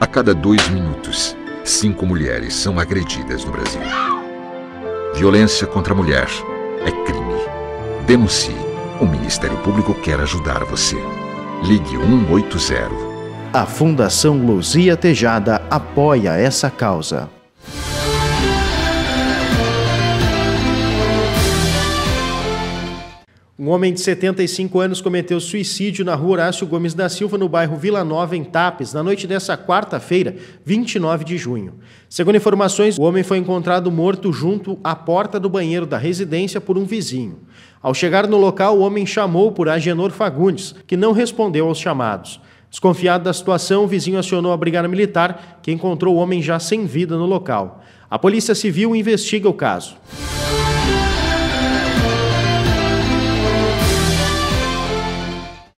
A cada dois minutos, cinco mulheres são agredidas no Brasil. Violência contra a mulher é crime. Denuncie. O Ministério Público quer ajudar você. Ligue 180. A Fundação Luzia Tejada apoia essa causa. Um homem de 75 anos cometeu suicídio na rua Horácio Gomes da Silva, no bairro Vila Nova, em Tapes, na noite dessa quarta-feira, 29 de junho. Segundo informações, o homem foi encontrado morto junto à porta do banheiro da residência por um vizinho. Ao chegar no local, o homem chamou por Agenor Fagundes, que não respondeu aos chamados. Desconfiado da situação, o vizinho acionou a brigada militar, que encontrou o homem já sem vida no local. A Polícia Civil investiga o caso.